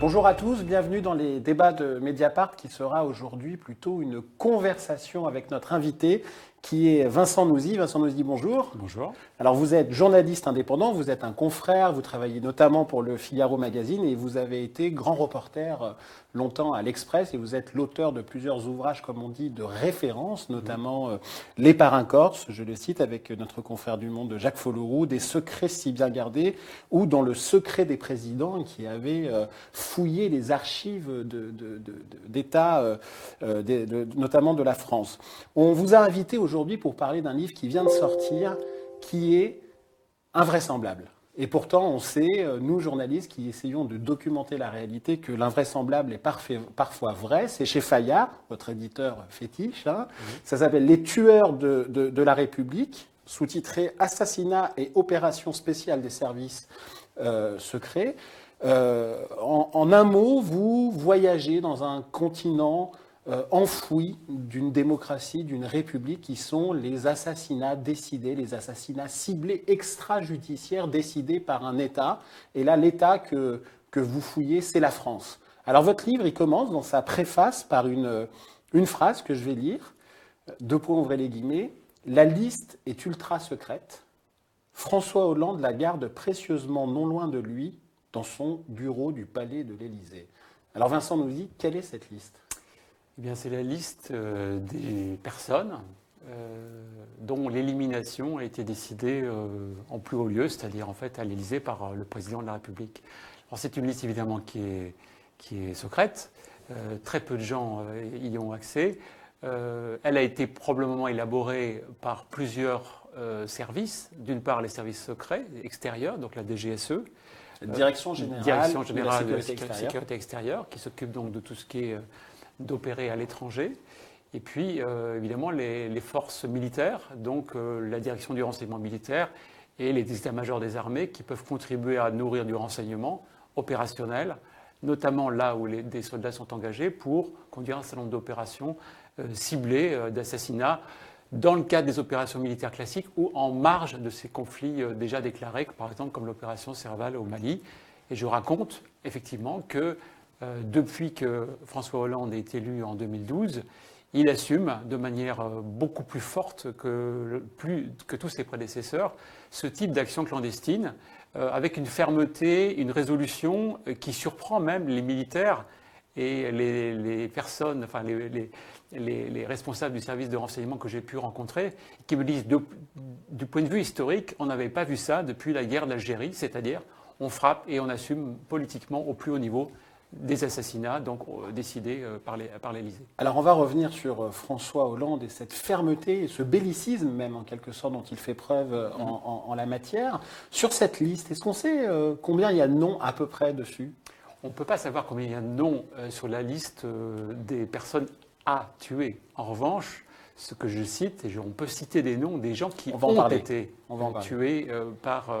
Bonjour à tous, bienvenue dans les débats de Mediapart qui sera aujourd'hui plutôt une conversation avec notre invité qui est Vincent Nouzy. Vincent Nouzy, bonjour. Bonjour. Alors vous êtes journaliste indépendant, vous êtes un confrère, vous travaillez notamment pour le Figaro Magazine et vous avez été grand reporter euh, longtemps à l'Express et vous êtes l'auteur de plusieurs ouvrages, comme on dit, de référence, notamment euh, Les Parrains Corse, je le cite, avec notre confrère du Monde Jacques Folloroux, Des secrets si bien gardés, ou dans Le secret des présidents, qui avait euh, fouillé les archives d'État, notamment de la France. On vous a invité aujourd'hui pour parler d'un livre qui vient de sortir, qui est invraisemblable. Et pourtant, on sait, euh, nous journalistes qui essayons de documenter la réalité, que l'invraisemblable est parfois vrai. C'est chez Fayard, votre éditeur fétiche. Hein. Ça s'appelle Les tueurs de, la République, sous-titré Assassinat et opérations spéciales des services euh, secrets. Euh, en, un mot, vous voyagez dans un continent euh, enfouis d'une démocratie, d'une république, qui sont les assassinats décidés, les assassinats ciblés extrajudiciaires décidés par un État. Et là, l'État que, que vous fouillez, c'est la France. Alors votre livre, il commence dans sa préface par une, phrase que je vais lire. Deux points, ouvrez les guillemets. La liste est ultra secrète. François Hollande la garde précieusement non loin de lui, dans son bureau du palais de l'Élysée. Alors Vincent nous dit, quelle est cette liste? Eh bien, c'est la liste euh, des personnes euh, dont l'élimination a été décidée euh, en plus haut lieu, c'est-à-dire en fait à l'Élysée par le président de la République. Alors c'est une liste évidemment qui est, qui est secrète, très peu de gens y ont accès. elle a été probablement élaborée par plusieurs services, d'une part les services secrets extérieurs, donc la DGSE, Direction générale, Direction générale de la sécurité extérieure, qui s'occupe donc de tout ce qui est d'opérer à l'étranger. Et puis, euh, évidemment, les, forces militaires, donc euh, la direction du renseignement militaire et les états-majors des armées qui peuvent contribuer à nourrir du renseignement opérationnel, notamment là où les, des soldats sont engagés pour conduire un certain nombre d'opérations euh, ciblées d'assassinats dans le cadre des opérations militaires classiques ou en marge de ces conflits déjà déclarés, par exemple comme l'opération Serval au Mali. Et je raconte effectivement que depuis que François Hollande est élu en 2012, il assume de manière euh, beaucoup plus forte que, tous ses prédécesseurs ce type d'action clandestine, euh, avec une fermeté, une résolution qui surprend même les militaires et les, personnes, enfin les, responsables du service de renseignement que j'ai pu rencontrer, qui me disent, du point de vue historique, on n'avait pas vu ça depuis la guerre d'Algérie, c'est-à-dire on frappe et on assume politiquement au plus haut niveau des assassinats donc euh, décidés euh, par l'Élysée. Alors on va revenir sur euh, François Hollande et cette fermeté, et ce bellicisme même en quelque sorte dont il fait preuve en, la matière. Sur cette liste, est-ce qu'on sait combien il y a de noms à peu près dessus? On ne peut pas savoir combien il y a de noms sur la liste des personnes à tuer. En revanche, ce que je cite, et on peut citer des noms des gens qui ont été tués par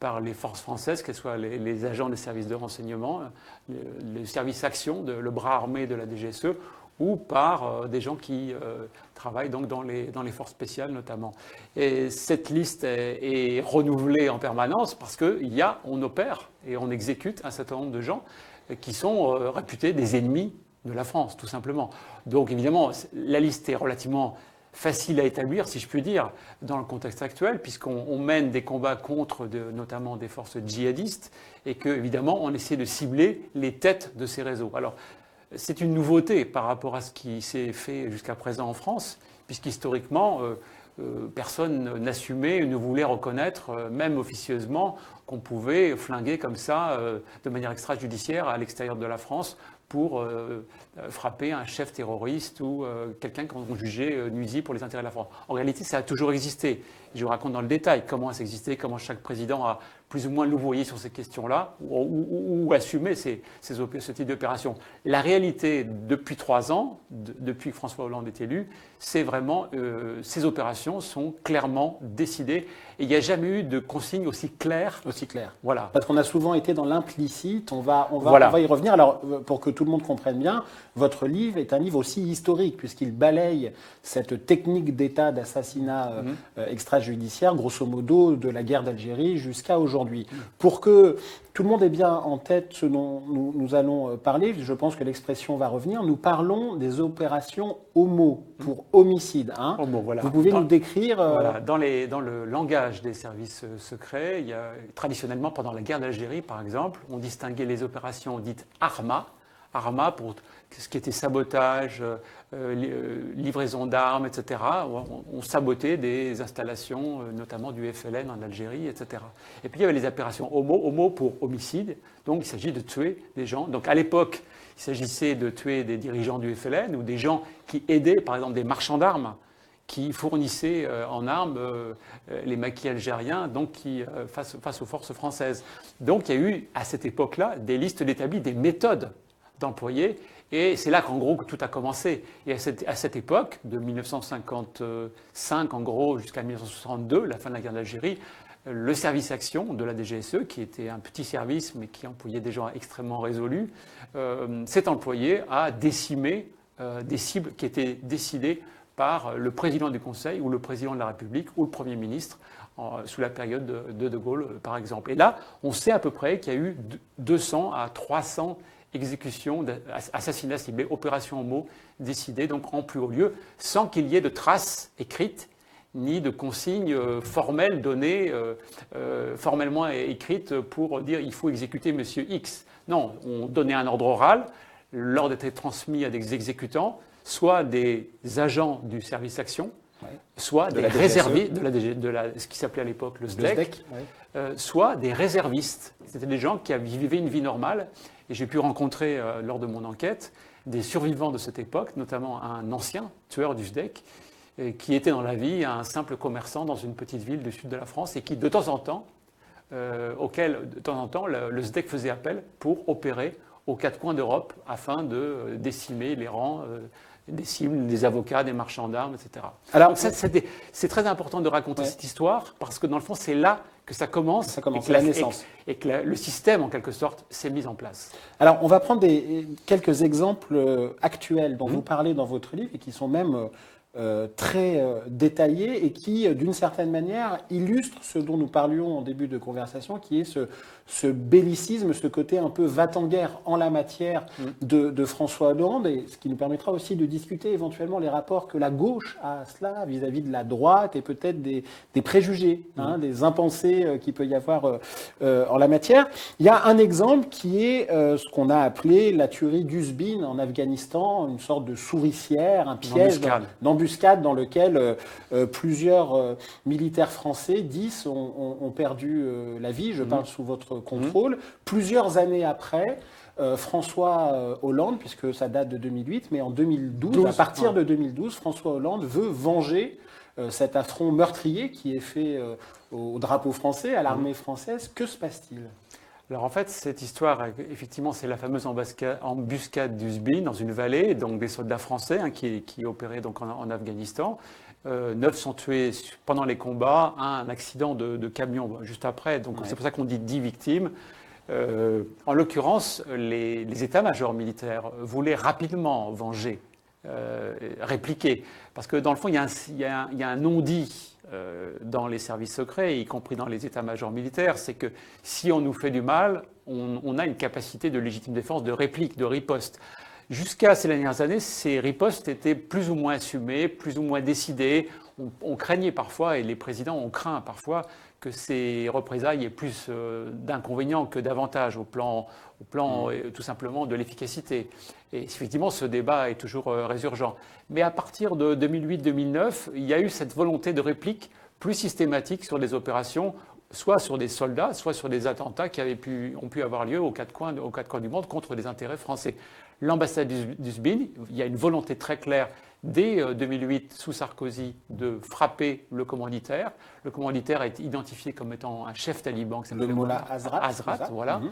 par les forces françaises, qu'elles soient les, agents des services de renseignement, le, service action, de, le bras armé de la DGSE, ou par euh, des gens qui euh, travaillent donc dans les, les forces spéciales notamment. Et cette liste est, renouvelée en permanence parce qu'on opère et on exécute un certain nombre de gens qui sont euh, réputés des ennemis de la France, tout simplement. Donc évidemment, la liste est relativement facile à établir, si je puis dire, dans le contexte actuel, puisqu'on mène des combats contre notamment des forces djihadistes et qu'évidemment on essaie de cibler les têtes de ces réseaux. Alors c'est une nouveauté par rapport à ce qui s'est fait jusqu'à présent en France, puisqu'historiquement, euh, euh, personne n'assumait, ne voulait reconnaître, euh, même officieusement, qu'on pouvait flinguer comme ça, de manière extrajudiciaire, à l'extérieur de la France, pour euh, euh, frapper un chef terroriste ou euh, quelqu'un qu'on jugeait nuisible pour les intérêts de la France. En réalité, ça a toujours existé. Je vous raconte dans le détail comment ça existait, comment chaque président a plus ou moins louvoyé sur ces questions-là ou, ou, assumé ces, ce type d'opération. La réalité, depuis trois ans, depuis que François Hollande est élu, c'est vraiment ces opérations sont clairement décidées et il n'y a jamais eu de consigne aussi claire. Aussi claire. Voilà. Parce qu'on a souvent été dans l'implicite. On va, on, va, on va y revenir. Alors, pour que tout le monde comprenne bien, votre livre est un livre aussi historique, puisqu'il balaye cette technique d'État d'assassinat euh, euh, extrajudiciaire, grosso modo, de la guerre d'Algérie jusqu'à aujourd'hui. Aujourd'hui. Pour que tout le monde ait bien en tête ce dont nous, allons euh, parler, je pense que l'expression va revenir, nous parlons des opérations homo pour homicide. Hein. Vous pouvez nous décrire... Euh, dans, les, dans, le langage des services euh, secrets, il y a, traditionnellement pendant la guerre d'Algérie par exemple, on distinguait les opérations dites ARMA, ARMA pour ce qui était sabotage, euh, euh, livraison d'armes, etc. On, sabotait des installations, euh, notamment du FLN en Algérie, etc. Et puis il y avait les opérations HOMO, HOMO pour homicide, donc il s'agit de tuer des gens. Donc à l'époque, il s'agissait de tuer des dirigeants du FLN ou des gens qui aidaient, par exemple des marchands d'armes, qui fournissaient en armes les maquis algériens, donc qui, face, aux forces françaises. Donc il y a eu à cette époque-là des listes d'établis, des méthodes d'employés et c'est là qu'en gros tout a commencé. Et à cette, époque, de 1955 en gros jusqu'à 1962, la fin de la guerre d'Algérie, le service action de la DGSE, qui était un petit service mais qui employait des gens extrêmement résolus, euh, s'est employé à décimer euh, des cibles qui étaient décidées par le président du Conseil ou le président de la République ou le Premier ministre sous la période de, de, de Gaulle, par exemple. Et là, on sait à peu près qu'il y a eu 200 à 300 exécution, assassinat ciblé, opération en mots décidée donc en plus haut lieu, sans qu'il y ait de traces écrites ni de consignes euh, formelles données, euh, euh, formellement écrites pour dire il faut exécuter Monsieur X. Non, on donnait un ordre oral, l'ordre était transmis à des exécutants, soit des agents du service action, soit des réservistes, de, la, ce qui s'appelait à l'époque le SDEC, soit des réservistes. C'était des gens qui vivaient une vie normale et j'ai pu rencontrer, euh, lors de mon enquête, des survivants de cette époque, notamment un ancien tueur du SDEC, qui était dans la vie un simple commerçant dans une petite ville du sud de la France et qui, de temps en temps, euh, auquel de temps en temps le, SDEC faisait appel pour opérer aux quatre coins d'Europe afin de euh, décimer les rangs des cibles, des avocats, des marchands d'armes, etc. Alors, c'est très important de raconter cette histoire parce que dans le fond, c'est là que ça commence, ça commence et que la, naissance. Et, que le système, en quelque sorte, s'est mis en place. Alors, on va prendre des, quelques exemples euh, actuels dont mmh. vous parlez dans votre livre et qui sont même euh, euh, très euh, détaillé et qui, d'une certaine manière, illustre ce dont nous parlions en début de conversation, qui est ce, ce bellicisme, ce côté un peu va-t-en-guerre en la matière mm. de, François Hollande, et ce qui nous permettra aussi de discuter éventuellement les rapports que la gauche a à cela vis-à-vis de la droite et peut-être des, préjugés, hein, mm. des impensés qu'il peut y avoir en la matière. Il y a un exemple qui est ce qu'on a appelé la tuerie d'Usbin en Afghanistan, une sorte de souricière, un piège dans embuscade dans lequel euh, euh, plusieurs euh, militaires français, 10, ont, perdu la vie. Je mhm. parle sous votre contrôle. Mhm. Plusieurs années après, François Hollande, puisque ça date de 2008, mais en 2012, à partir de 2012, François Hollande veut venger cet affront meurtrier qui est fait au drapeau français, à l'armée mhm. française. Que se passe-t-il? Alors en fait, cette histoire, effectivement, c'est la fameuse embuscade d'Uzbin dans une vallée, donc des soldats français hein, qui, opéraient donc en, Afghanistan. Euh, neuf sont tués pendant les combats, un accident de, camion juste après, donc c'est pour ça qu'on dit dix victimes. Euh, en l'occurrence, les, états-majors militaires voulaient rapidement venger, euh, répliquer, parce que dans le fond, il y a un non-dit euh, dans les services secrets, y compris dans les états-majors militaires, c'est que si on nous fait du mal, on, a une capacité de légitime défense, de réplique, de riposte. Jusqu'à ces dernières années, ces ripostes étaient plus ou moins assumées, plus ou moins décidées. On, craignait parfois, et les présidents ont craint parfois, que ces représailles aient plus euh, d'inconvénients que d'avantages au plan, au plan mm. euh, tout simplement de l'efficacité. Et effectivement, ce débat est toujours euh, résurgent. Mais à partir de 2008-2009, il y a eu cette volonté de réplique plus systématique sur des opérations, soit sur des soldats, soit sur des attentats qui avaient pu, ont pu avoir lieu aux quatre coins, aux quatre coins du monde contre des intérêts français. L'ambassade d'Usbin, il y a une volonté très claire dès 2008 sous Sarkozy de frapper le commanditaire. Le commanditaire est identifié comme étant un chef taliban qui s'appelle Azrat. Azrat, voilà. Mhm.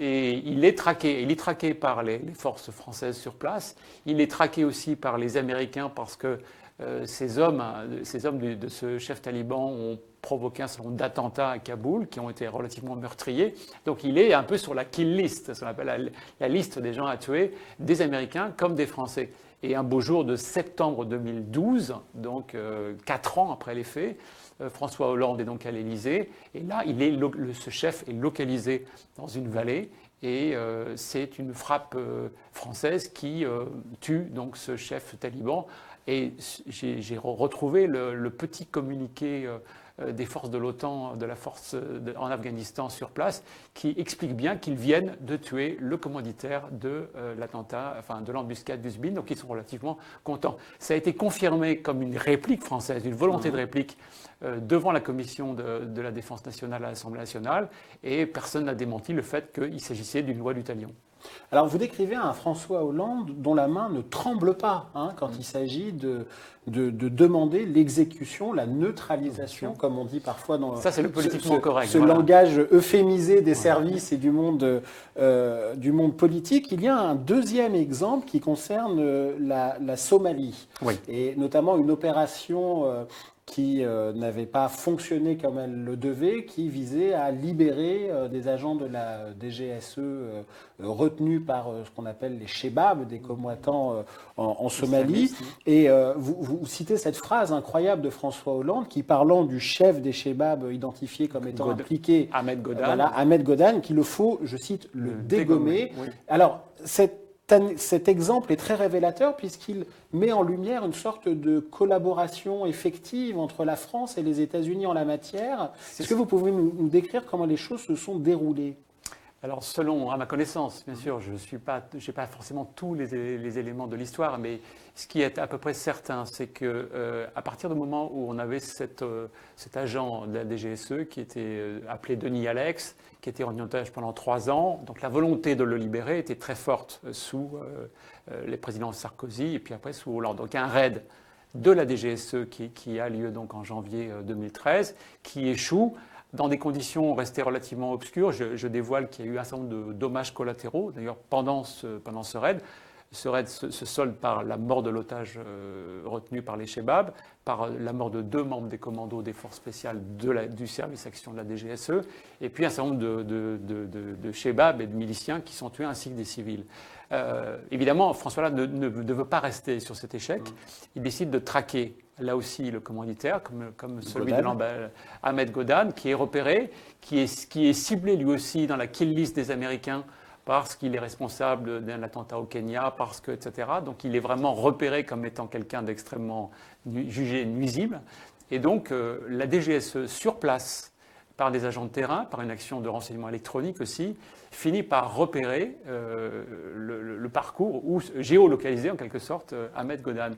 Et il est traqué. Il est traqué par les, forces françaises sur place. Il est traqué aussi par les Américains parce que euh, ces hommes, ces hommes de, ce chef taliban ont provoqué un certain nombre d'attentats à Kaboul qui ont été relativement meurtriers. Donc il est un peu sur la kill list, ce qu'on appelle la, liste des gens à tuer, des Américains comme des Français. Et un beau jour de septembre 2012, donc quatre ans après les faits, François Hollande est donc à l'Élysée. Et là, il est, ce chef est localisé dans une vallée. Et c'est une frappe française qui tue donc ce chef taliban. Et j'ai retrouvé le, petit communiqué euh, des forces de l'OTAN, de la force en Afghanistan sur place, qui expliquent bien qu'ils viennent de tuer le commanditaire de euh, l'attentat, enfin de l'embuscade d'Usbin, donc ils sont relativement contents. Ça a été confirmé comme une réplique française, une volonté de mhm. réplique euh, devant la commission de, la défense nationale à l'Assemblée nationale, et personne n'a démenti le fait qu'il s'agissait d'une loi du talion. Alors vous décrivez un François Hollande dont la main ne tremble pas hein, quand il s'agit de, de, demander l'exécution, la neutralisation, comme on dit parfois dans Ça, le politiquement ce, correct, ce langage euphémisé des services et du monde, euh, du monde politique. Il y a un deuxième exemple qui concerne euh, la, Somalie, et notamment une opération euh, qui euh, n'avait pas fonctionné comme elle le devait, qui visait à libérer euh, des agents de la DGSE euh, retenus par ce qu'on appelle les Shebab, des combattants en, Somalie. Et vous, vous, citez cette phrase incroyable de François Hollande qui, parlant du chef des Shebab identifié comme étant impliqué, Ahmed Godan, voilà, Ahmed Godan, qu'il le faut, je cite, le, dégommer. Alors, cette cet exemple est très révélateur puisqu'il met en lumière une sorte de collaboration effective entre la France et les États-Unis en la matière. Est-ce que vous pouvez nous, décrire comment les choses se sont déroulées? Alors, selon, à ma connaissance, bien sûr, je n'ai pas, pas forcément tous les, éléments de l'histoire, mais ce qui est à peu près certain, c'est que euh, à partir du moment où on avait euh, cet agent de la DGSE qui était euh, appelé Denis Alex, qui était en otage pendant trois ans, donc la volonté de le libérer était très forte sous les présidents Sarkozy et puis après sous Hollande. Donc, un raid de la DGSE qui, qui a lieu donc en janvier 2013, qui échoue dans des conditions restées relativement obscures. Je, dévoile qu'il y a eu un certain nombre de dommages collatéraux, d'ailleurs pendant ce, raid. Ce raid se, solde par la mort de l'otage euh, retenu par les Shebab, par la mort de deux membres des commandos des forces spéciales du service action de la DGSE, et puis un certain nombre de, de, et de miliciens qui sont tués ainsi que des civils. Euh, évidemment, François Hollande ne, ne, veut pas rester sur cet échec. Mmh. Il décide de traquer là aussi le commanditaire, comme, comme celui de Ahmed Godan, qui est repéré, qui est, qui est ciblé lui aussi dans la kill list des Américains parce qu'il est responsable d'un attentat au Kenya, parce que, etc. Donc il est vraiment repéré comme étant quelqu'un d'extrêmement jugé nuisible. Et donc euh, la DGSE sur place, par des agents de terrain, par une action de renseignement électronique aussi, finit par repérer euh, le, parcours ou géolocaliser en quelque sorte euh, Ahmed Godan.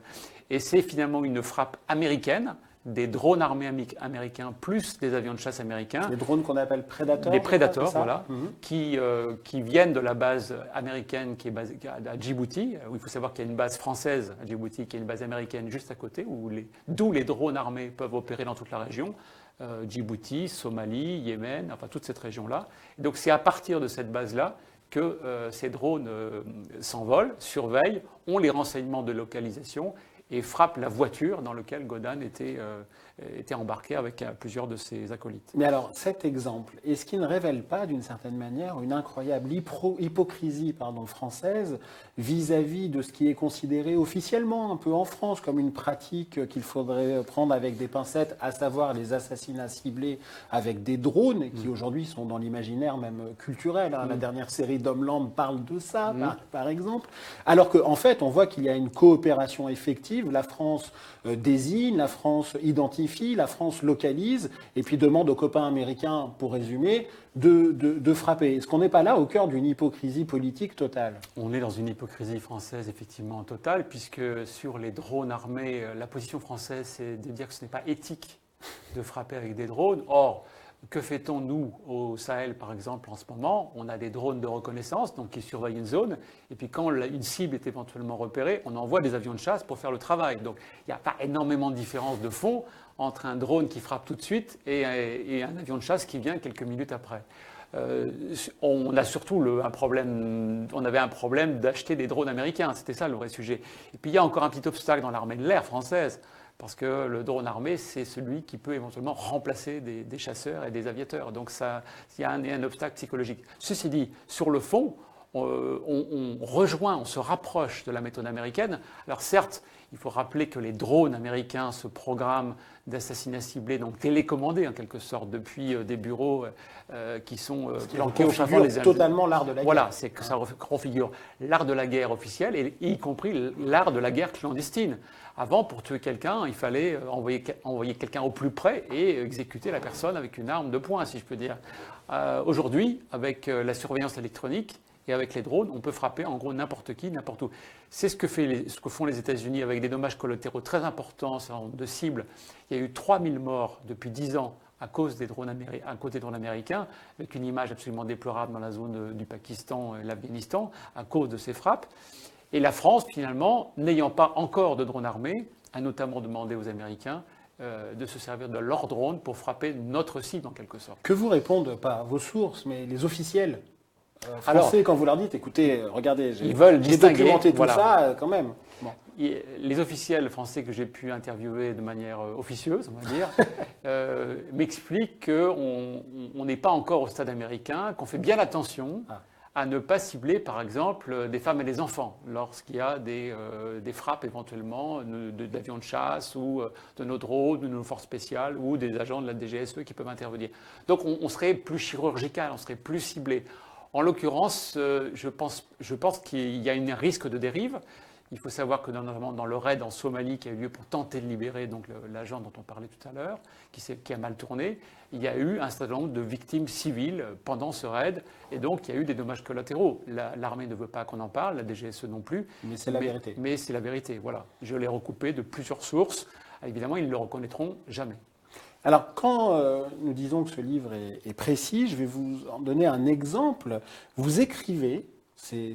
Et c'est finalement une frappe américaine des drones armés américains plus des avions de chasse américains. Les drones qu'on appelle Predators Des Predators, voilà, mhm. qui, euh, qui viennent de la base américaine qui est basée à Djibouti, où il faut savoir qu'il y a une base française à Djibouti, qui est une base américaine juste à côté, d'où les drones armés peuvent opérer dans toute la région. Euh, Djibouti, Somalie, Yémen, enfin toute cette région-là. Donc c'est à partir de cette base-là que euh, ces drones euh, s'envolent, surveillent, ont les renseignements de localisation et frappent la voiture dans laquelle Godan était, était embarqué avec euh, plusieurs de ses acolytes. Mais alors, cet exemple, est-ce qu'il ne révèle pas d'une certaine manière une incroyable hypocrisie pardon, française vis-à-vis de ce qui est considéré officiellement un peu en France comme une pratique qu'il faudrait prendre avec des pincettes, à savoir les assassinats ciblés avec des drones, qui mm. aujourd'hui sont dans l'imaginaire même culturel. Hein. La mm. dernière série d'Homeland parle de ça, mm. par, exemple. Alors qu'en en fait, on voit qu'il y a une coopération effective. La France euh, désigne, la France identifie la France localise et puis demande aux copains américains, pour résumer, de, frapper. Est-ce qu'on n'est pas là au cœur d'une hypocrisie politique totale? On est dans une hypocrisie française effectivement totale, puisque sur les drones armés, la position française, c'est de dire que ce n'est pas éthique de frapper avec des drones. Or, que fait-on, nous, au Sahel, par exemple, en ce moment? On a des drones de reconnaissance donc, qui surveillent une zone. Et puis, quand une cible est éventuellement repérée, on envoie des avions de chasse pour faire le travail. Donc, il n'y a pas énormément de différence de fond entre un drone qui frappe tout de suite et, un avion de chasse qui vient quelques minutes après. Euh, on a surtout un problème, on avait un problème d'acheter des drones américains, c'était ça le vrai sujet. Et puis il y a encore un petit obstacle dans l'armée de l'air française, parce que le drone armé, c'est celui qui peut éventuellement remplacer des, chasseurs et des aviateurs. Donc ça, il y a un, un obstacle psychologique. Ceci dit, sur le fond, on, rejoint, on se rapproche de la méthode américaine. Alors certes, il faut rappeler que les drones américains, ce programme d'assassinat ciblé, donc télécommandé en quelque sorte depuis des bureaux qui sont planqués au château des totalement l'art de la guerre. Voilà, c'est que ça configure l'art de la guerre officielle, et y compris l'art de la guerre clandestine. Avant, pour tuer quelqu'un, il fallait euh, envoyer, envoyer quelqu'un au plus près et exécuter la personne avec une arme de poing, si je peux dire. Euh, aujourd'hui, avec euh, la surveillance électronique et avec les drones, on peut frapper en gros n'importe qui, n'importe où. C'est ce, que ce que font les États-Unis avec des dommages collatéraux très importants de cibles. Il y a eu 3000 morts depuis 10 ans à cause des drones, à cause des drones américains, avec une image absolument déplorable dans la zone du Pakistan et l'Afghanistan, à cause de ces frappes. Et la France, finalement, n'ayant pas encore de drones armés, a notamment demandé aux Américains euh, de se servir de leurs drones pour frapper notre cible en quelque sorte. Que vous répondent pas vos sources, mais les officiels euh, français quand vous leur dites, écoutez, euh, regardez, j'ai, ils veulent documenté tout ça quand même. Les officiels français que j'ai pu interviewer de manière officieuse, on va dire, m'expliquent qu'on n'est pas encore au stade américain, qu'on fait bien attention. Ah à ne pas cibler, par exemple, des femmes et des enfants lorsqu'il y a des, euh, frappes éventuellement d'avions de, chasse ou euh, de nos drones, de nos forces spéciales ou des agents de la DGSE qui peuvent intervenir. Donc on, serait plus chirurgical, on serait plus ciblé. En l'occurrence, euh, je pense, je pense qu'il y a un risque de dérive. Il faut savoir que dans, dans le raid en Somalie qui a eu lieu pour tenter de libérer donc l'agent dont on parlait tout à l'heure, qui, qui, a mal tourné, il y a eu un certain nombre de victimes civiles pendant ce raid, et donc il y a eu des dommages collatéraux. L'armée ne veut pas qu'on en parle, la DGSE non plus. Mais c'est la vérité. Mais c'est la vérité, voilà. Je l'ai recoupé de plusieurs sources. Évidemment, ils ne le reconnaîtront jamais. Alors, quand euh, nous disons que ce livre est, précis, je vais vous en donner un exemple. Vous écrivez c'est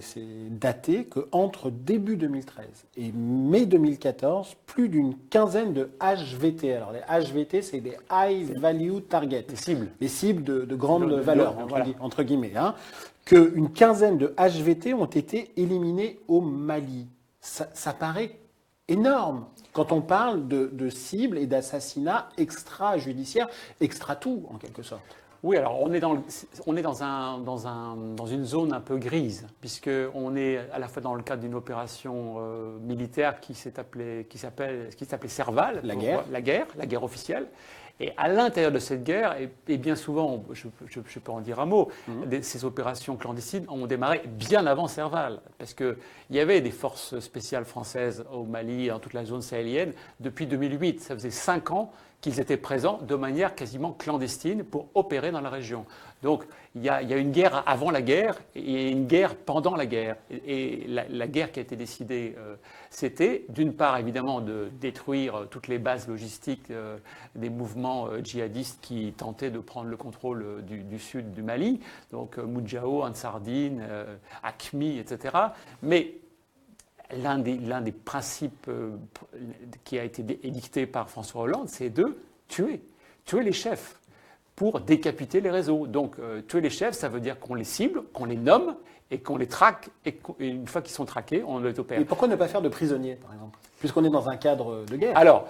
daté qu'entre début 2013 et mai 2014, plus d'une quinzaine de HVT. Alors les HVT, c'est des High Value Target. Les cibles. Les cibles de, grande valeur, entre, guillemets. Hein, Qu'une quinzaine de HVT ont été éliminés au Mali. Ça, paraît énorme quand on parle de, de cibles et d'assassinats extrajudiciaires, extra tout en quelque sorte. Oui, alors on est, dans, on est dans, un, dans, un, dans, une zone un peu grise, puisqu'on est à la fois dans le cadre d'une opération euh, militaire qui s'appelait Serval, la guerre. la guerre, la guerre officielle. Et à l'intérieur de cette guerre, et, bien souvent, je, peux en dire un mot, mhm. ces opérations clandestines ont démarré bien avant Serval, parce qu'il y avait des forces spéciales françaises au Mali et dans toute la zone sahélienne depuis 2008. Ça faisait cinq ans qu'ils étaient présents de manière quasiment clandestine pour opérer dans la région. Donc il y, a, une guerre avant la guerre et une guerre pendant la guerre. Et, la, guerre qui a été décidée, euh, c'était d'une part évidemment de détruire euh, toutes les bases logistiques euh, des mouvements djihadistes qui tentaient de prendre le contrôle du, sud du Mali, donc Moudjao, Ansardine, Akmi, etc. Mais l'un des, des, principes qui a été édicté par François Hollande, c'est de tuer, tuer les chefs pour décapiter les réseaux. Donc, euh, tuer les chefs, ça veut dire qu'on les cible, qu'on les nomme et qu'on les traque. Et, une fois qu'ils sont traqués, on les opère. Et pourquoi ne pas faire de prisonniers, par exemple? Puisqu'on est dans un cadre de guerre. Alors,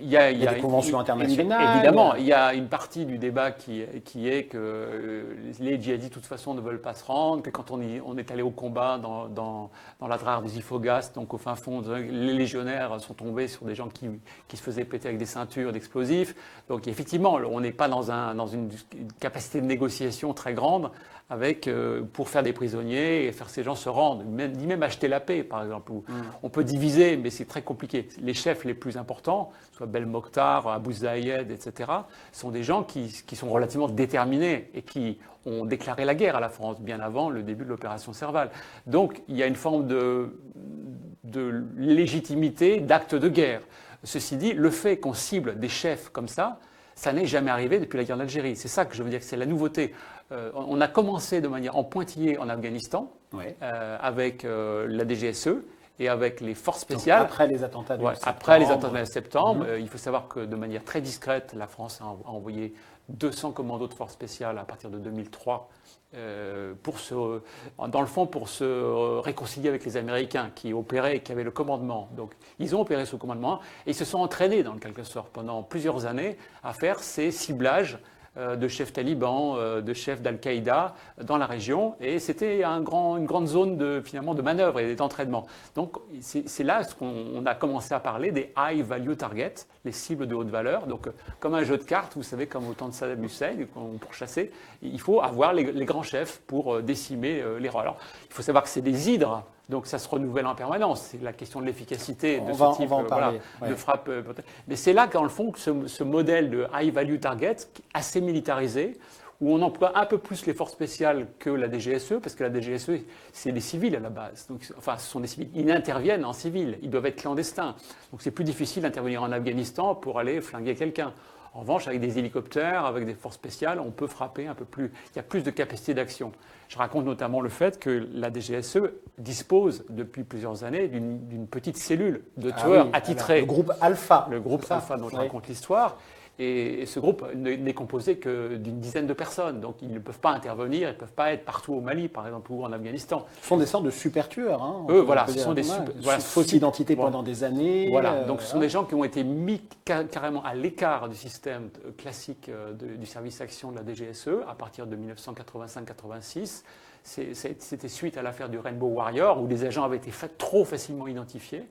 il y a, des conventions internationales. Évidemment, il y a une partie du débat qui, qui, est que euh, les djihadistes, de toute façon, ne veulent pas se rendre, que quand on, on est allé au combat dans, dans, dans la drare des Ifogas, donc au fin fond, les légionnaires sont tombés sur des gens qui, qui se faisaient péter avec des ceintures d'explosifs. Donc effectivement, on n'est pas dans, un, dans une, capacité de négociation très grande avec, euh, pour faire des prisonniers et faire ces gens se rendre, ni même acheter la paix, par exemple. Mm. On peut diviser, mais c'est très compliqué. Les chefs les plus importants, soit Bel Mokhtar, Abu Zayed, etc., sont des gens qui, sont relativement déterminés et qui ont déclaré la guerre à la France bien avant le début de l'opération Serval. Donc il y a une forme de, de légitimité d'acte de guerre. Ceci dit, le fait qu'on cible des chefs comme ça, ça n'est jamais arrivé depuis la guerre d'Algérie. C'est ça que je veux dire c'est la nouveauté. Euh, on a commencé de manière en pointillé en Afghanistan euh, avec euh, la DGSE et avec les forces spéciales. après les attentats de septembre. Après les attentats de septembre, mhm. il faut savoir que de manière très discrète, la France a envoyé 200 commandos de forces spéciales à partir de 2003 pour se, dans le fond, pour se réconcilier avec les Américains qui opéraient qui avaient le commandement. Donc, ils ont opéré sous commandement et ils se sont entraînés, dans quelque sorte, pendant plusieurs années à faire ces ciblages de chefs talibans, de chefs d'Al-Qaïda dans la région. Et c'était un grand, une grande zone de, finalement, de manœuvre et d'entraînement. Donc c'est là qu'on a commencé à parler des high value targets, les cibles de haute valeur. Donc comme un jeu de cartes, vous savez, comme au temps de Saddam Hussein, pour chasser, il faut avoir les, les grands chefs pour décimer les rois. Alors il faut savoir que c'est des hydres donc ça se renouvelle en permanence. C'est la question de l'efficacité de ce type de frappe. Mais c'est là, qu'en le fond, que ce, modèle de high value target, assez militarisé, où on emploie un peu plus les forces spéciales que la DGSE, parce que la DGSE, c'est des civils à la base. Donc, enfin, ce sont des civils. Ils interviennent en civil. Ils doivent être clandestins. Donc c'est plus difficile d'intervenir en Afghanistan pour aller flinguer quelqu'un. En revanche, avec des hélicoptères, avec des forces spéciales, on peut frapper un peu plus. Il y a plus de capacité d'action. Je raconte notamment le fait que la DGSE dispose depuis plusieurs années d'une petite cellule de ah tueurs attitrés. le groupe Alpha. Le groupe Alpha dont je raconte l'histoire. Et ce groupe n'est composé que d'une dizaine de personnes. Donc ils ne peuvent pas intervenir, ils ne peuvent pas être partout au Mali, par exemple, ou en Afghanistan. Ce sont des sortes de super tueurs. Hein, Eux, voilà, ce sont des super, voilà, fausses identités pendant des années. Voilà, euh, donc ce sont des gens qui ont été mis carrément à l'écart du système classique euh, du service action de la DGSE à partir de 1985-86. C'était suite à l'affaire du Rainbow Warrior, où les agents avaient été trop facilement identifiés.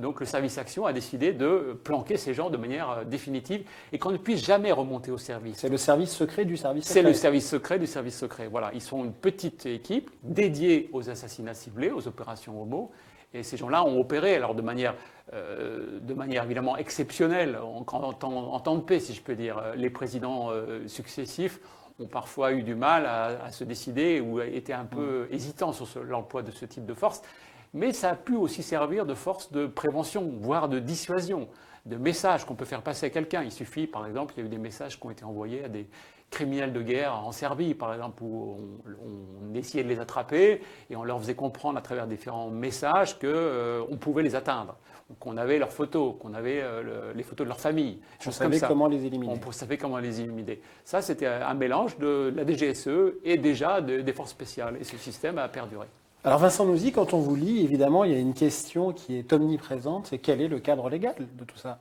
Donc le service action a décidé de planquer ces gens de manière euh, définitive et qu'on ne puisse jamais remonter au service. C'est le service secret du service secret. C'est le service secret du service secret. Voilà, ils sont une petite équipe dédiée aux assassinats ciblés, aux opérations homo. Et ces gens-là ont opéré, alors de manière, euh, de manière évidemment exceptionnelle, en, temps, de paix, si je peux dire. Les présidents euh, successifs ont parfois eu du mal à, se décider ou étaient un peu mm. hésitants sur l'emploi de ce type de force mais ça a pu aussi servir de force de prévention, voire de dissuasion, de messages qu'on peut faire passer à quelqu'un. Il suffit, par exemple, il y a eu des messages qui ont été envoyés à des criminels de guerre en Serbie, par exemple, où on, essayait de les attraper et on leur faisait comprendre à travers différents messages qu'on euh, pouvait les atteindre, qu'on avait leurs photos, qu'on avait euh, les photos de leur famille. On savait comment les éliminer. On savait comment les éliminer. Ça, c'était un mélange de la DGSE et déjà des forces spéciales. Et ce système a perduré. Alors Vincent Nouzy, quand on vous lit, évidemment, il y a une question qui est omniprésente, c'est quel est le cadre légal de tout ça?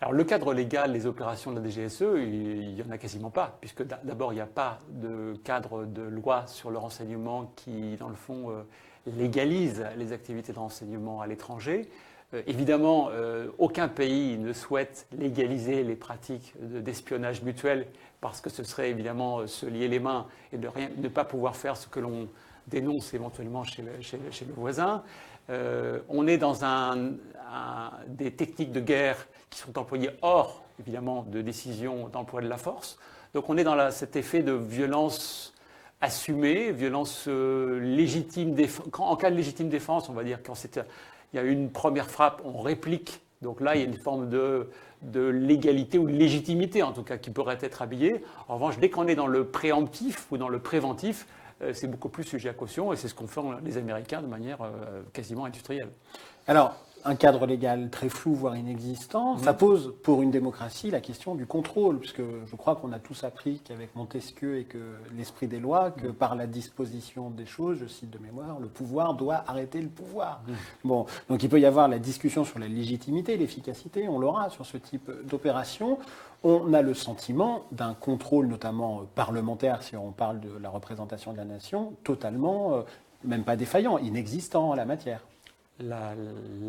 Alors le cadre légal des opérations de la DGSE, il n'y en a quasiment pas, puisque d'abord il n'y a pas de cadre de loi sur le renseignement qui, dans le fond, euh, légalise les activités de renseignement à l'étranger. Euh, évidemment, euh, aucun pays ne souhaite légaliser les pratiques d'espionnage mutuel parce que ce serait évidemment se lier les mains et ne pas pouvoir faire ce que l'on dénonce éventuellement chez le, voisin. Euh, on est dans des techniques de guerre qui sont employées hors, évidemment, de décision d'emploi de la force. Donc on est dans cet effet de violence assumée, violence euh, légitime. En cas de légitime défense, on va dire quand il y a une première frappe, on réplique. Donc là, il y a une forme de, de légalité ou de légitimité, en tout cas, qui pourrait être habillée. En revanche, dès qu'on est dans le préemptif ou dans le préventif, c'est beaucoup plus sujet à caution et c'est ce qu'ont fait les Américains de manière euh, quasiment industrielle. Un cadre légal très flou, voire inexistant, ça pose pour une démocratie la question du contrôle, puisque je crois qu'on a tous appris qu'avec Montesquieu et que l'esprit des lois, que par la disposition des choses, je cite de mémoire, le pouvoir doit arrêter le pouvoir. Bon, donc il peut y avoir la discussion sur la légitimité, l'efficacité, on l'aura sur ce type d'opération. On a le sentiment d'un contrôle, notamment parlementaire, si on parle de la représentation de la nation, totalement, euh, même pas défaillant, inexistant en la matière la,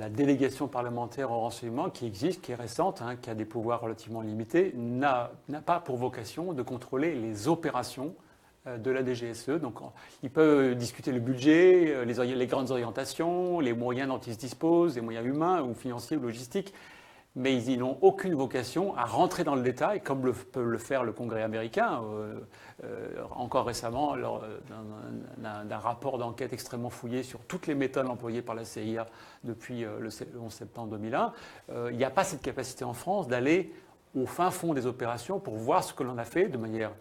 délégation parlementaire au renseignement qui existe, qui est récente, hein, qui a des pouvoirs relativement limités, n'a pas pour vocation de contrôler les opérations euh, de la DGSE. Donc, il peut discuter le budget, euh, les, les, grandes orientations, les moyens dont ils se disposent, les moyens humains ou financiers ou logistiques, mais ils n'ont aucune vocation à rentrer dans le détail, comme le, peut le faire le Congrès américain. Euh, euh, encore récemment, lors d'un rapport d'enquête extrêmement fouillé sur toutes les méthodes employées par la CIA depuis euh, le 11 septembre 2001, il n'y a pas cette capacité en France d'aller au fin fond des opérations pour voir ce que l'on a fait de manière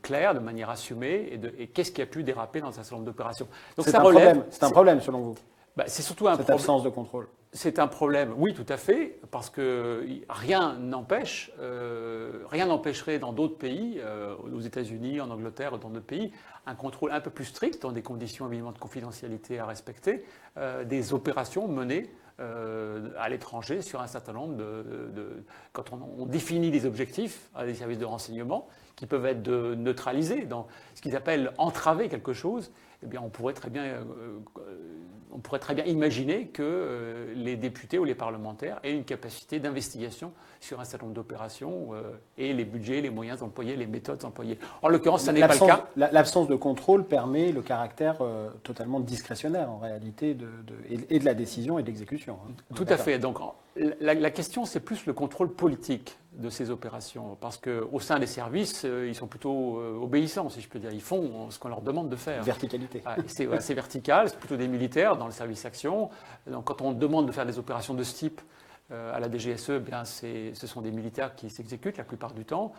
claire, de manière assumée, et, et qu'est-ce qui a pu déraper dans un certain nombre d'opérations. C'est un, problème, un problème selon vous? Bah, C'est surtout un Cette absence de contrôle. C'est un problème, oui, tout à fait, parce que rien n'empêche, euh, rien n'empêcherait dans d'autres pays, euh, aux États-Unis, en Angleterre, dans d'autres pays, un contrôle un peu plus strict, dans des conditions évidemment de confidentialité à respecter, euh, des opérations menées à l'étranger sur un certain nombre de... quand on, on, définit des objectifs à des services de renseignement qui peuvent être de neutraliser, dans ce qu'ils appellent entraver quelque chose, eh bien, on pourrait très bien, euh, on pourrait très bien imaginer que euh, les députés ou les parlementaires aient une capacité d'investigation sur un certain nombre d'opérations euh, et les budgets, les moyens employés, les méthodes employées. En l'occurrence, ça n'est pas le cas. L'absence de contrôle permet le caractère totalement discrétionnaire en réalité de, et de la décision et de l'exécution. Hein. Tout à fait. Donc la, question, c'est plus le contrôle politique de ces opérations, parce qu'au sein des services, euh, ils sont plutôt euh, obéissants, si je peux dire. Ils font ce qu'on leur demande de faire. Verticalité. Ah, c'est assez vertical, c'est plutôt des militaires dans le service action. Donc quand on demande de faire des opérations de ce type euh, à la DGSE, eh bien ce sont des militaires qui s'exécutent la plupart du temps.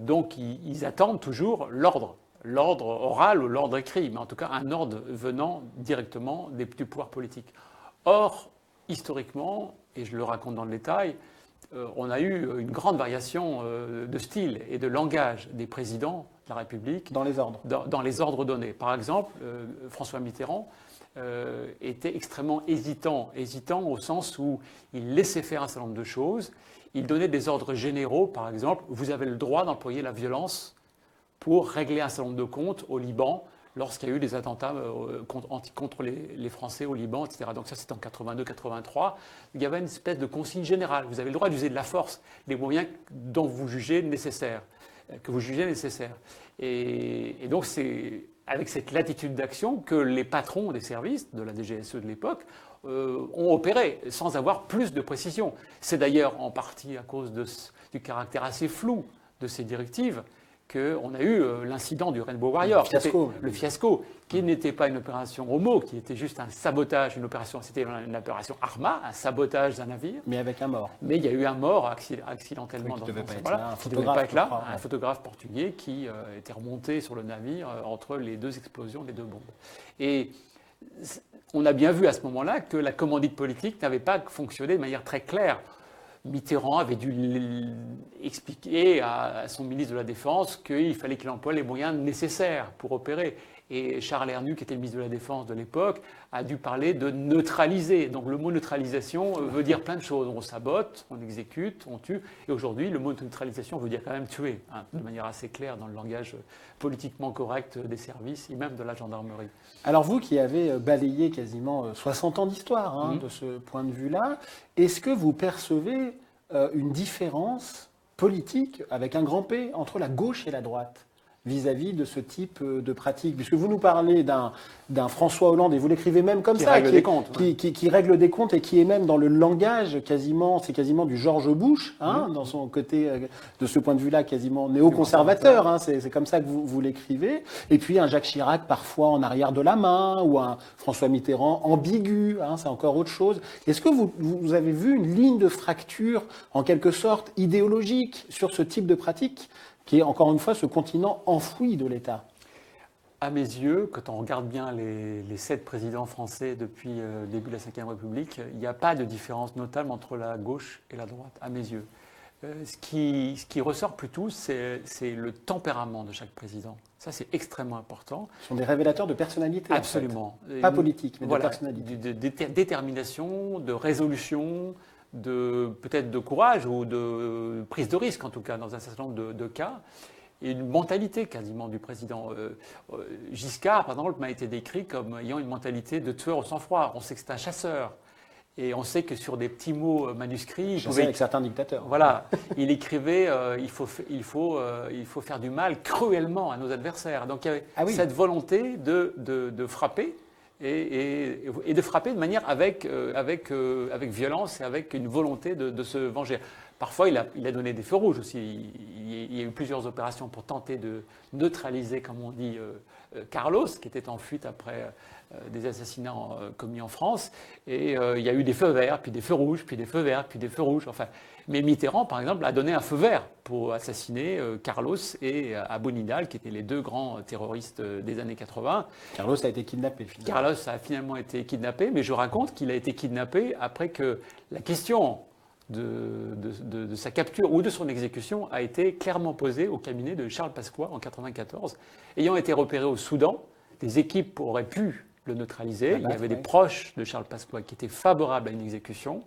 donc ils, attendent toujours l'ordre l'ordre oral ou l'ordre écrit, mais en tout cas un ordre venant directement des, du pouvoir politique. Or, historiquement, et je le raconte dans le détail, euh, on a eu une grande variation euh, de style et de langage des présidents de la République. Dans les ordres. Dans, les ordres donnés. Par exemple, euh, François Mitterrand était extrêmement hésitant, hésitant au sens où il laissait faire un certain nombre de choses. Il donnait des ordres généraux, par exemple, vous avez le droit d'employer la violence pour régler un certain nombre de comptes au Liban lorsqu'il y a eu des attentats euh, contre, les, Français au Liban, etc. Donc ça, c'était en 82-83. Il y avait une espèce de consigne générale. Vous avez le droit d'user de la force, les moyens dont vous jugez nécessaires, euh, que vous jugez nécessaires. Et, donc c'est avec cette latitude d'action que les patrons des services de la DGSE de l'époque euh, ont opéré sans avoir plus de précision. C'est d'ailleurs en partie à cause du caractère assez flou de ces directives qu'on a eu euh, l'incident du Rainbow Warrior. Le fiasco. Le fiasco, qui n'était pas une opération homo, qui était juste un sabotage, une opération, c'était une opération Arma, un sabotage d'un navire. Mais avec un mort. Mais il y a eu un mort accidentellement dans devait pas être là, un photographe, pas là, un photographe portugais qui euh, était remonté sur le navire euh, entre les deux explosions des deux bombes. Et on a bien vu à ce moment-là que la commandite politique n'avait pas fonctionné de manière très claire. Mitterrand avait dû expliquer à son ministre de la Défense qu'il fallait qu'il emploie les moyens nécessaires pour opérer. Et Charles Hernu, qui était le ministre de la Défense de l'époque, a dû parler de neutraliser. Donc le mot neutralisation euh, veut dire plein de choses. On sabote, on exécute, on tue. Et aujourd'hui, le mot neutralisation veut dire quand même tuer, hein, de manière assez claire dans le langage politiquement correct des services et même de la gendarmerie. Alors vous qui avez euh, balayé quasiment 60 euh, ans d'histoire hein, de ce point de vue-là, est-ce que vous percevez une différence politique avec un grand P entre la gauche et la droite? Vis-à-vis de ce type euh, de pratique. Puisque vous nous parlez d'un, François Hollande, et vous l'écrivez même comme ça, règle qui, des comptes, qui, règle des comptes et qui est même dans le langage quasiment, c'est quasiment du George Bush, hein, dans son côté, euh, de ce point de vue-là, quasiment néoconservateur, hein, c'est, comme ça que vous, vous l'écrivez. Et puis un Jacques Chirac parfois en arrière de la main, ou un François Mitterrand ambigu, hein, c'est encore autre chose. Est-ce que vous, vous avez vu une ligne de fracture, en quelque sorte, idéologique sur ce type de pratique? Qui est encore une fois ce continent enfoui de l'État à mes yeux, quand on regarde bien les, sept présidents français depuis euh, le début de la Ve République, il n'y a pas de différence notable entre la gauche et la droite, à mes yeux. Euh, ce, qui, ce, qui, ressort plutôt, c'est le tempérament de chaque président. Ça, c'est extrêmement important. Ce sont des révélateurs de personnalité. Absolument. Pas politique, mais de personnalité. De, de, détermination, de résolution, de peut-être de courage ou de prise de risque, en tout cas, dans un certain nombre de, cas, et une mentalité quasiment du président. Euh, euh, Giscard, par exemple, m'a été décrit comme ayant une mentalité de tueur au sang-froid. On sait que c'est un chasseur. Et on sait que sur des petits mots manuscrits, il pouvait, avec certains dictateurs. Voilà, il écrivait euh, il, faut, il, faut, il faut faire du mal cruellement à nos adversaires. Donc il y avait ah cette volonté de, de, de frapper, et, de frapper de manière avec, euh, euh, avec violence et avec une volonté de, se venger. Parfois, il a, donné des feux rouges aussi. Il, y a eu plusieurs opérations pour tenter de neutraliser, comme on dit, euh, Carlos, qui était en fuite après des assassinats commis en France. Et il y a eu des feux verts, puis des feux rouges, puis des feux verts, puis des feux rouges. Mais Mitterrand, par exemple, a donné un feu vert pour assassiner euh, Carlos et euh, Abu Nidal, qui étaient les deux grands terroristes euh, des années 80. Carlos a été kidnappé finalement. Carlos a finalement été kidnappé, mais je raconte qu'il a été kidnappé après que la question de, de, sa capture ou de son exécution a été clairement posée au cabinet de Charles Pasqua en 1994. Ayant été repéré au Soudan, des équipes auraient pu le neutraliser. il y avait des proches de Charles Pasqua qui étaient favorables à une exécution.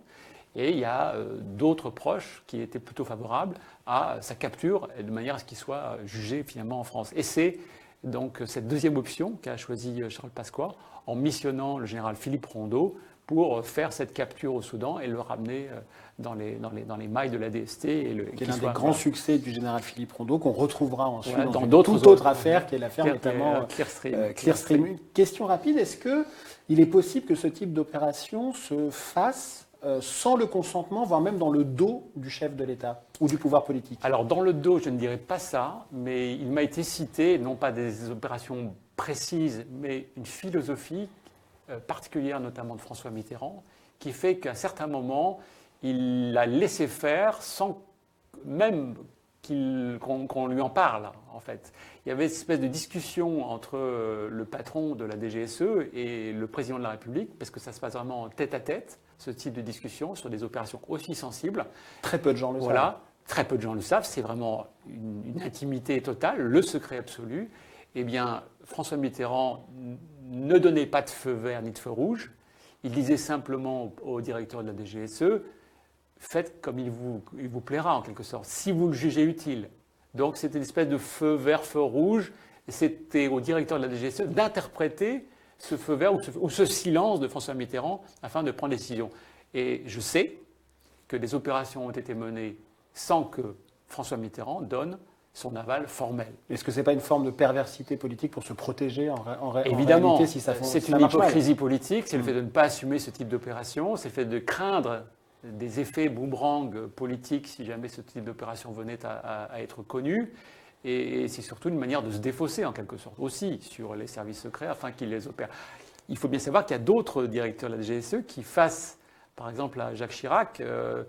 Et il y a euh, d'autres proches qui étaient plutôt favorables à sa capture, de manière à ce qu'il soit jugé finalement en France. Et c'est donc cette deuxième option qu'a choisi Charles Pasqua en missionnant le général Philippe Rondeau pour faire cette capture au Soudan et le ramener euh, dans les, dans les, dans les mailles de la DST. Et le, qui est l'un des grands succès du général Philippe Rondeau qu'on retrouvera ensuite dans, d'autres toute autre affaire qui est l'affaire notamment euh, Clearstream. Euh, Clearstream. Question rapide, est-ce qu'il est possible que ce type d'opération se fasse sans le consentement, voire même dans le dos du chef de l'État ou du pouvoir politique Alors dans le dos, je ne dirais pas ça, mais il m'a été cité, non pas des opérations précises, mais une philosophie euh, particulière, notamment de François Mitterrand, qui fait qu'à certains moments, il l'a laissé faire sans même qu'on lui en parle, en fait. Il y avait une espèce de discussion entre euh, le patron de la DGSE et le président de la République, parce que ça se passe vraiment tête à tête, ce type de discussion sur des opérations aussi sensibles. Très peu de gens le voilà. savent. Très peu de gens le savent, c'est vraiment une, une, intimité totale, le secret absolu. Eh bien, François Mitterrand ne donnait pas de feu vert ni de feu rouge. Il disait simplement au, directeur de la DGSE faites comme il vous, il vous plaira en quelque sorte, si vous le jugez utile. Donc c'était une espèce de feu vert, feu rouge, c'était au directeur de la DGSE d'interpréter ce feu vert ou ce, ou ce, silence de François Mitterrand afin de prendre des décisions. Et je sais que des opérations ont été menées sans que François Mitterrand donne son aval formel. Est-ce que ce n'est pas une forme de perversité politique pour se protéger en, en, Évidemment, réalité si ça c'est une hypocrisie politique, c'est le mm. fait de ne pas assumer ce type d'opération, c'est le fait de craindre des effets boomerang politiques si jamais ce type d'opération venait à, être connu. Et, c'est surtout une manière de se défausser en quelque sorte aussi sur les services secrets afin qu'ils les opèrent. Il faut bien savoir qu'il y a d'autres directeurs de la DGSE qui, face par exemple à Jacques Chirac, euh,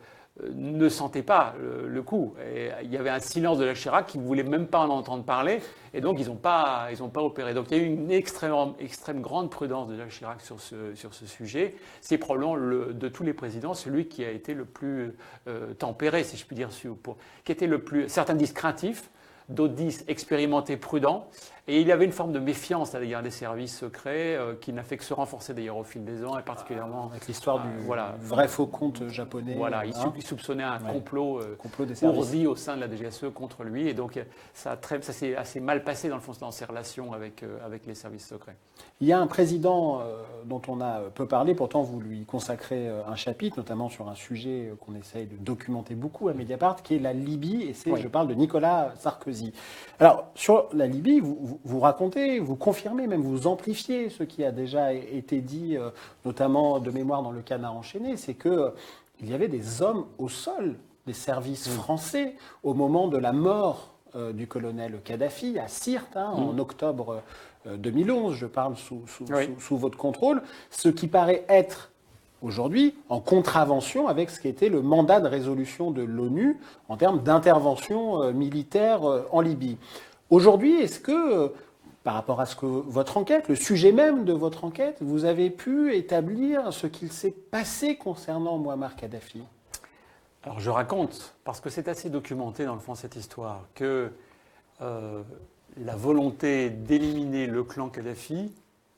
ne sentait pas le, coup. Et il y avait un silence de la Chirac qui ne voulait même pas en entendre parler, et donc ils n'ont pas, opéré. Donc il y a eu une extrême, grande prudence de Jacques Chirac sur ce, sujet. C'est probablement le, de tous les présidents celui qui a été le plus euh, tempéré, si je puis dire, pour, qui était le plus, certains disent craintif, d'autres disent expérimenté, prudent. Et il y avait une forme de méfiance à l'égard des services secrets euh, qui n'a fait que se renforcer d'ailleurs au fil des ans, et particulièrement avec l'histoire du voilà, vrai faux compte japonais. Voilà, il, hein. soupçonnait un complot, euh, complot des ourdi au sein de la DGSE contre lui, et donc ça, ça s'est assez mal passé dans le fond dans ses relations avec, euh, avec les services secrets. Il y a un président dont on a peu parlé, pourtant vous lui consacrez un chapitre, notamment sur un sujet qu'on essaye de documenter beaucoup à Mediapart, qui est la Libye, et c'est, je parle de Nicolas Sarkozy. Alors, sur la Libye, vous, vous, racontez, vous confirmez, même vous amplifiez ce qui a déjà été dit, euh, notamment de mémoire dans le canard enchaîné, c'est qu'il euh, y avait des hommes au sol des services français au moment de la mort euh, du colonel Kadhafi à Sirte, hein, en mm. octobre 2011, je parle sous, sous, votre contrôle, ce qui paraît être aujourd'hui en contravention avec ce qui était le mandat de résolution de l'ONU en termes d'intervention militaire en Libye. Aujourd'hui, est-ce que, par rapport à ce que votre enquête, le sujet même de votre enquête, vous avez pu établir ce qu'il s'est passé concernant Muammar Kadhafi? Alors je raconte, parce que c'est assez documenté dans le fond cette histoire, que euh, la volonté d'éliminer le clan Kadhafi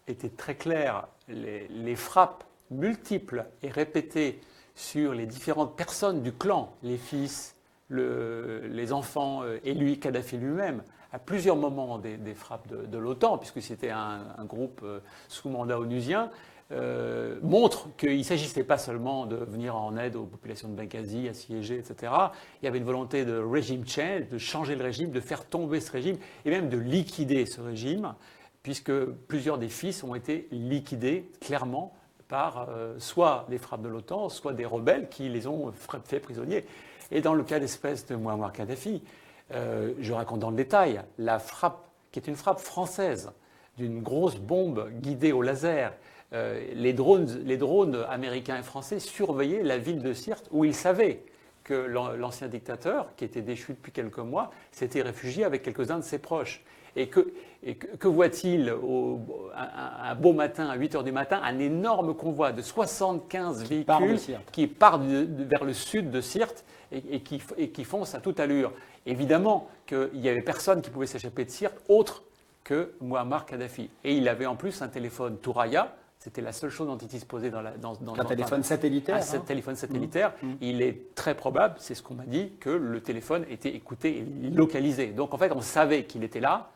était très claire. Les, frappes multiples et répétées sur les différentes personnes du clan, les fils, les enfants euh, et lui, Kadhafi lui-même, à plusieurs moments des, frappes de, l'OTAN, puisque c'était un, groupe euh, sous mandat onusien, euh, montre qu'il ne s'agissait pas seulement de venir en aide aux populations de Benghazi, assiégées, etc. Il y avait une volonté de régime change, de changer le régime, de faire tomber ce régime, et même de liquider ce régime, puisque plusieurs des fils ont été liquidés clairement par euh, soit les frappes de l'OTAN, soit des rebelles qui les ont fait prisonniers. Et dans le cas d'espèce de Muammar Kadhafi, euh, je raconte dans le détail, la frappe, qui est une frappe française, d'une grosse bombe guidée au laser. Euh, les, drones, les drones américains et français surveillaient la ville de Sirte où ils savaient que l'ancien dictateur, qui était déchu depuis quelques mois, s'était réfugié avec quelques-uns de ses proches. Et que, que, voit-il un, beau matin, à 8 h du matin, un énorme convoi de 75 véhicules qui part vers le sud de Sirte et, qui, et qui foncent à toute allure Évidemment qu'il n'y avait personne qui pouvait s'échapper de Sirte autre que Muammar Kadhafi. Et il avait en plus un téléphone Touraya, c'était la seule chose dont il disposait dans, la, dans, un téléphone satellitaire. Un hein. téléphone satellitaire. Mmh. Mmh. Il est très probable, c'est ce qu'on m'a dit, que le téléphone était écouté et localisé. Donc en fait, on savait qu'il était là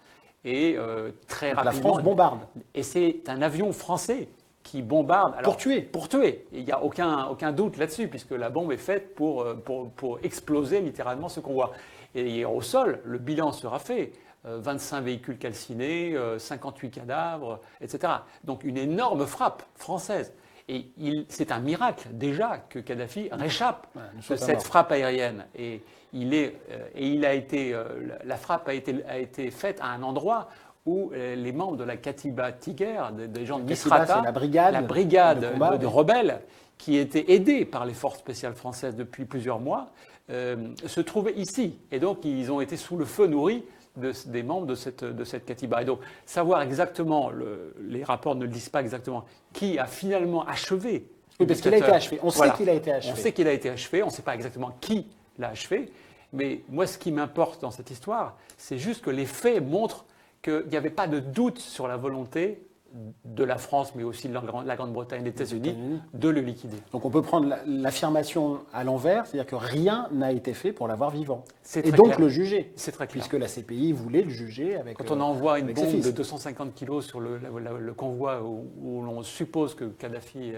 et euh, très rapidement. La France bombarde. Et c'est un avion français qui bombarde. pour tuer. Pour tuer. Il n'y a aucun, aucun doute là-dessus, puisque la bombe est faite pour, euh, pour, pour exploser littéralement ce qu'on voit. Et au sol, le bilan sera fait. 25 euh, véhicules calcinés, 58 euh, cadavres, etc. Donc une énorme frappe française. Et c'est un miracle déjà que Kadhafi réchappe de cette frappe aérienne. Et, il est, euh, et il a été, la frappe a été, a été faite à un endroit où les membres de la Katiba Tiger, des gens de Misrata, la brigade, la brigade de, rebelles, qui étaient aidés par les forces spéciales françaises depuis plusieurs mois, se trouvaient ici. Et donc, ils ont été sous le feu nourri des membres de cette, de cette Katiba. Et donc, savoir exactement, les rapports ne le disent pas exactement, qui a finalement achevé. Oui, parce qu'il a été achevé. On sait qu'il a été achevé. On sait qu'il a été achevé, on ne sait pas exactement qui l'a achevé. Mais moi, ce qui m'importe dans cette histoire, c'est juste que les faits montrent qu'il n'y avait pas de doute sur la volonté de la France, mais aussi de la Grande-Bretagne et des États-Unis, de le liquider. Donc on peut prendre l'affirmation à l'envers, c'est-à-dire que rien n'a été fait pour l'avoir vivant. Et donc le juger. C'est très clair. Puisque la CPI voulait le juger avec. Quand on envoie une bombe de 250 kilos sur le, convoi où, l'on suppose que Kadhafi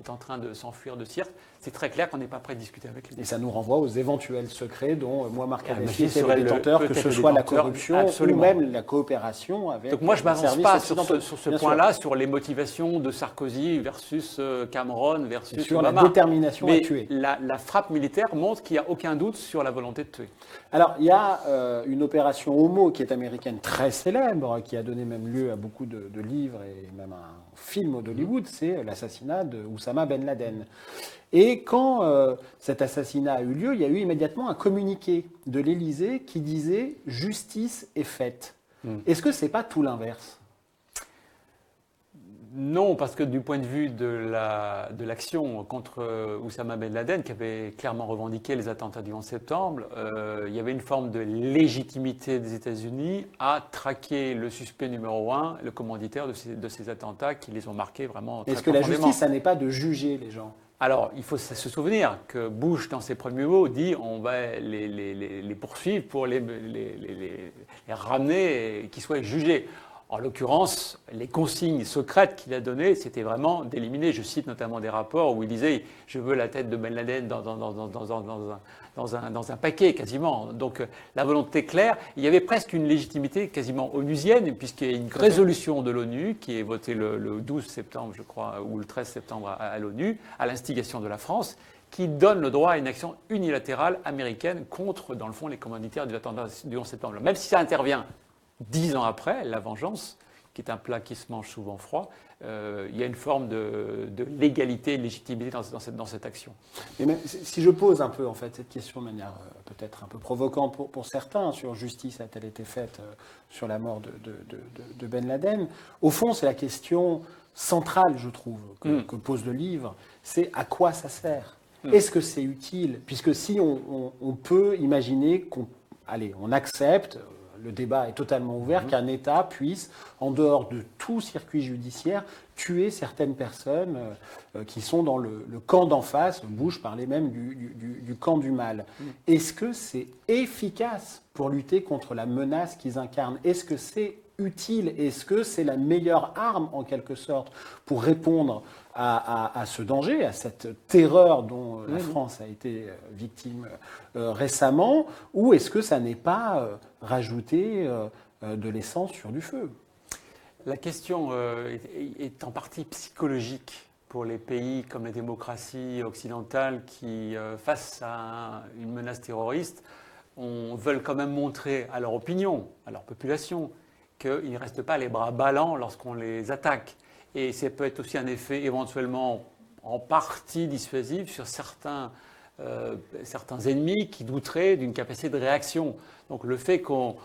est en train de s'enfuir de Sirte, c'est très clair qu'on n'est pas prêt à discuter avec lui. Et ça nous renvoie aux éventuels secrets dont moi, Marc Kadhafi était le détenteur, que ce soit la corruption ou même la coopération avec. Donc moi, je ne m'avance pas sur ce, point-là, sur les motivations de Sarkozy versus euh, Cameron versus sur la détermination à tuer. La, la frappe militaire montre qu'il n'y a aucun doute sur la volonté de tuer. Alors, il y a euh, une opération Homo qui est américaine très célèbre, qui a donné même lieu à beaucoup de, livres et même à un film d'Hollywood, c'est l'assassinat de Oussama Ben Laden. Et quand euh, cet assassinat a eu lieu, il y a eu immédiatement un communiqué de l'Élysée qui disait justice est faite. Hmm. Est-ce que ce n'est pas tout l'inverse? Non, parce que du point de vue de l'action contre euh, Oussama Ben Laden, qui avait clairement revendiqué les attentats du 11 septembre, euh, il y avait une forme de légitimité des États-Unis à traquer le suspect numéro un, le commanditaire de ces, attentats qui les ont marqués vraiment. Est-ce que la justice, ça n'est pas de juger les gens? Alors, il faut se souvenir que Bush, dans ses premiers mots, dit on va les, poursuivre pour les, ramener et qu'ils soient jugés. En l'occurrence, les consignes secrètes qu'il a données, c'était vraiment d'éliminer. Je cite notamment des rapports où il disait Je veux la tête de Ben Laden dans, un, paquet, quasiment. Donc, la volonté claire, il y avait presque une légitimité quasiment onusienne, puisqu'il y a une résolution de l'ONU qui est votée le, 12 septembre, je crois, ou le 13 septembre à, l'ONU, à l'instigation de la France, qui donne le droit à une action unilatérale américaine contre, dans le fond, les commanditaires du attentat du 11 septembre. Même si ça intervient dix ans après, la vengeance, qui est un plat qui se mange souvent froid, euh, il y a une forme de, légalité, de légitimité dans, cette, dans, cette, action. Mais si je pose un peu en fait cette question de manière euh, peut-être un peu provocante pour, pour, certains sur justice a-t-elle été faite euh, sur la mort de, de, Ben Laden, au fond c'est la question centrale, je trouve, que, mm. pose le livre, c'est à quoi ça sert? Mm. Est-ce que c'est utile? Puisque si on, on peut imaginer qu'on allez, on accepte, le débat est totalement ouvert, mhm. qu'un État puisse, en dehors de tout circuit judiciaire, tuer certaines personnes euh, qui sont dans le, camp d'en face. Bush parlait même du, camp du mal. Mhm. Est-ce que c'est efficace pour lutter contre la menace qu'ils incarnent? Est-ce que c'est utile Est-ce que c'est la meilleure arme, en quelque sorte, pour répondre à, ce danger, à cette terreur dont euh, la France a été euh, victime euh, récemment, ou est-ce que ça n'est pas rajouter de l'essence sur du feu? La question est en partie psychologique pour les pays comme les démocraties occidentales qui, face à une menace terroriste, on veulent quand même montrer à leur opinion, à leur population, qu'ils ne restent pas les bras ballants lorsqu'on les attaque. Et ça peut être aussi un effet éventuellement en partie dissuasif sur certains, euh, certains ennemis qui douteraient d'une capacité de réaction. Donc le fait qu'on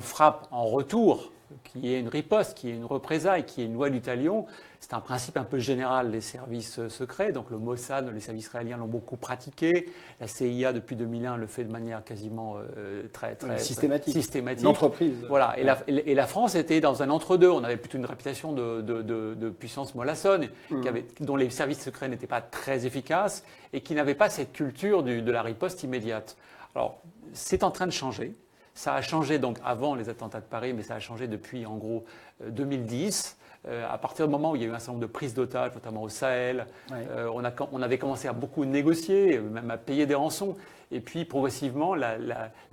frappe en retour qu'il y ait une riposte, qu'il y ait une représaille, qu'il y ait une loi du talion. C'est un principe un peu général des services euh, secrets. Donc le Mossad, les services israéliens l'ont beaucoup pratiqué. La CIA, depuis 2001, le fait de manière quasiment euh, très, très systématique. systématique. L'entreprise. Voilà. Et, la, et, la, France était dans un entre-deux. On avait plutôt une réputation de, de, puissance mollassonne, mmh. dont les services secrets n'étaient pas très efficaces et qui n'avaient pas cette culture de la riposte immédiate. Alors, c'est en train de changer. Ça a changé donc avant les attentats de Paris, mais ça a changé depuis en gros 2010. Euh, euh, à partir du moment où il y a eu un certain nombre de prises d'otages, notamment au Sahel, euh, on, a, on, avait commencé à beaucoup négocier, même à payer des rançons. Et puis progressivement, la,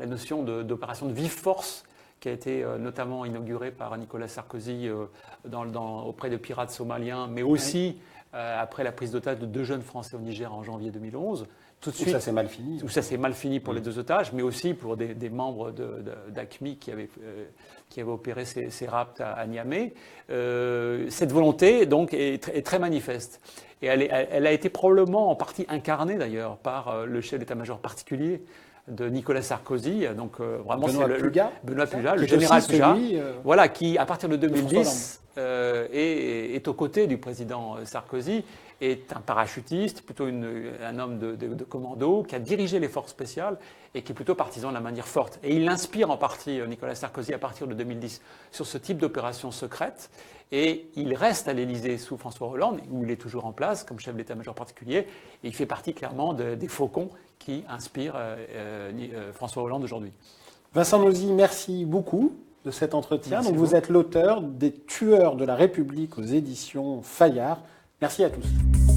notion d'opération de, vive force qui a été notamment inaugurée par Nicolas Sarkozy dans, auprès de pirates somaliens, mais aussi après la prise d'otages de deux jeunes Français au Niger en janvier 2011 tout de suite. Où ça s'est mal fini. Où ça s'est mal fini pour les mm. deux otages, mais aussi pour des, membres d'ACMI qui, avaient, euh, qui avaient opéré ces, ces rapts à, Niamey. Euh, cette volonté, donc, est, très manifeste. Et elle, elle, a été probablement en partie incarnée, d'ailleurs, par euh, le chef d'état-major particulier de Nicolas Sarkozy, donc vraiment Benoît le, Puga, Benoît Puga, le général Puga, voilà, qui à partir de 2010 est, est, aux côtés du président Sarkozy est un parachutiste, plutôt un homme de, commando, qui a dirigé les forces spéciales et qui est plutôt partisan de la manière forte. Et il inspire en partie euh, Nicolas Sarkozy à partir de 2010 sur ce type d'opération secrète. Et il reste à l'Élysée sous François Hollande, où il est toujours en place comme chef d'état-major particulier. Et il fait partie clairement des faucons qui inspirent euh, euh, François Hollande aujourd'hui. Vincent Nosy, merci beaucoup de cet entretien. Donc, vous êtes l'auteur des Tueurs de la République aux éditions Fayard. Merci à tous.